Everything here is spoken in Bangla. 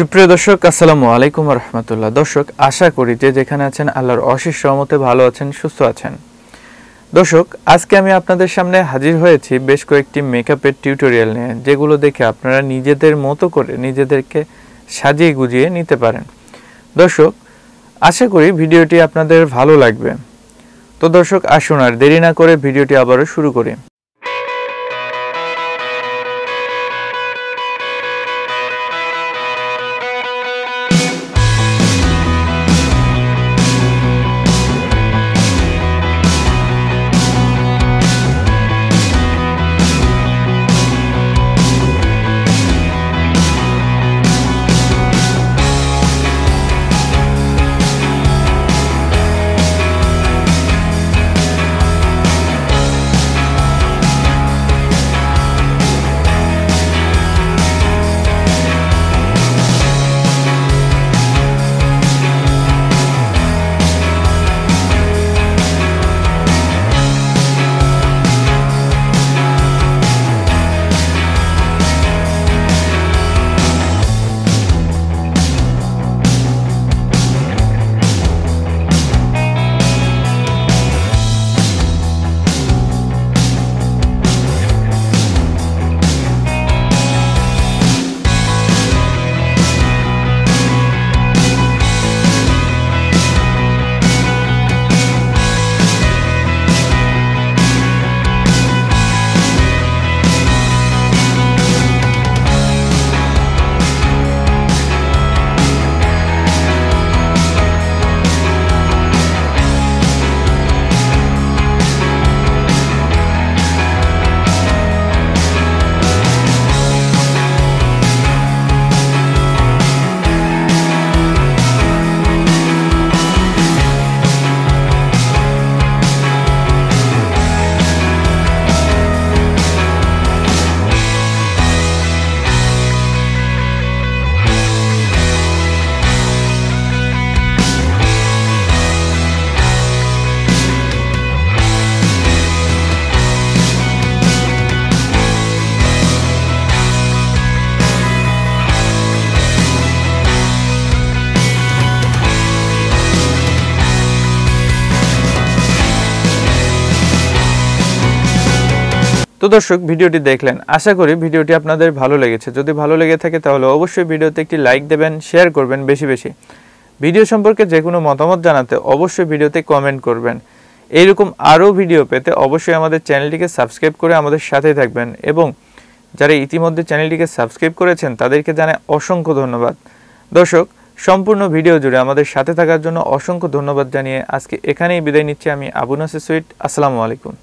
সুপ্রিয় দর্শক, আসসালামু আলাইকুম রহমতুল্লাহ। দর্শক, আশা করি যে যেখানে আছেন আল্লাহর অশেষ সহমতে ভালো আছেন, সুস্থ আছেন। দর্শক, আজকে আমি আপনাদের সামনে হাজির হয়েছি বেশ কয়েকটি মেকআপের টিউটোরিয়াল নিয়ে, যেগুলো দেখে আপনারা নিজেদের মতো করে নিজেদেরকে সাজিয়ে গুজিয়ে নিতে পারেন। দর্শক, আশা করি ভিডিওটি আপনাদের ভালো লাগবে। তো দর্শক, আসুন আর দেরি না করে ভিডিওটি আবারও শুরু করি। তো দর্শক, ভিডিওটি দেখলেন। আশা করি ভিডিওটি আপনাদের ভালো লেগেছে। যদি ভালো লেগে থাকে তাহলে অবশ্যই ভিডিওতে একটি লাইক দেবেন, শেয়ার করবেন বেশি বেশি। ভিডিও সম্পর্কে যে কোনো মতামত জানাতে অবশ্যই ভিডিওতে কমেন্ট করবেন। এইরকম আরও ভিডিও পেতে অবশ্যই আমাদের চ্যানেলটিকে সাবস্ক্রাইব করে আমাদের সাথেই থাকবেন এবং যারা ইতিমধ্যে চ্যানেলটিকে সাবস্ক্রাইব করেছেন তাদেরকে জানাই অসংখ্য ধন্যবাদ। দর্শক, সম্পূর্ণ ভিডিও জুড়ে আমাদের সাথে থাকার জন্য অসংখ্য ধন্যবাদ জানিয়ে আজকে এখানেই বিদায় নিচ্ছি আমি আবু নাসির সুইট আসসালামু আলাইকুম।